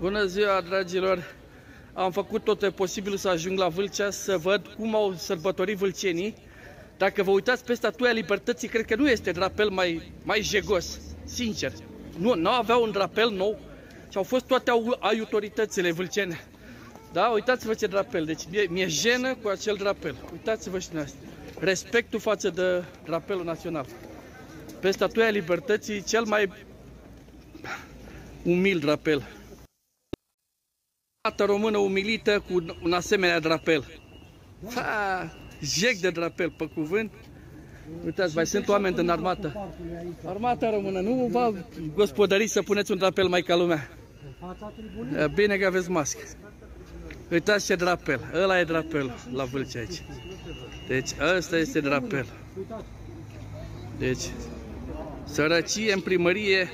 Bună ziua, dragilor! Am făcut tot posibil să ajung la Vâlcea să văd cum au sărbătorit vâlcenii. Dacă vă uitați pe statuia Libertății, cred că nu este drapel mai, mai jegos, sincer. Nu, nu aveau un drapel nou și au fost toate autoritățile vâlcene. Da, uitați-vă ce drapel. Deci mi-e mi jenă cu acel drapel. Uitați-vă și asta. Respectul față de drapelul național. Pe statuia Libertății, cel mai umil drapel. Armata română umilită cu un asemenea drapel. Ha, jec de drapel, pe cuvânt. Uitați, mai sunt oameni din armată. Armata română, nu va gospodări să puneți un drapel mai ca lumea. Bine că aveți mască. Uitați ce drapel. Ăla e drapel la Vâlcea aici. Deci ăsta este drapel. Deci, sărăcie în primărie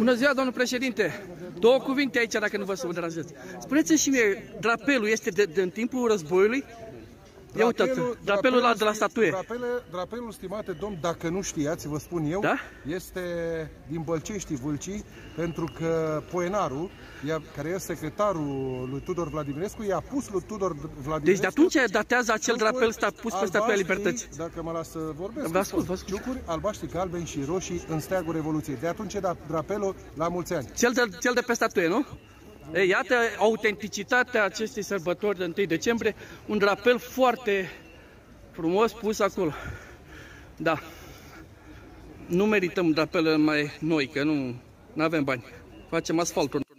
Bună ziua, domnul președinte! Două cuvinte aici, dacă nu vă să vă deranjeți. Spuneți-mi și mie, drapelul este de, de, în timpul războiului? Ia uitați, drapelul, drapelul la, de la statuie. Drapelul, drapelul, stimate domn, dacă nu știați, vă spun eu, da? este din Bălcești Vâlcii, pentru că Poenarul, care este secretarul lui Tudor Vladimirescu, i-a pus lui Tudor Vladimirescu... Deci de atunci datează acel drapel sta pus pe statuia Libertății. Dacă mă las să vorbesc, vă ascult, vă ascult. ciucuri albaștri, galbeni și roșii în steagul Revoluției. De atunci da drapelul la mulți ani. Cel de, cel de pe statuie, nu? E, iată autenticitatea acestei sărbători de 1 decembrie, un drapel foarte frumos pus acolo. Da. Nu merităm drapele mai noi, că nu avem bani. Facem asfaltul.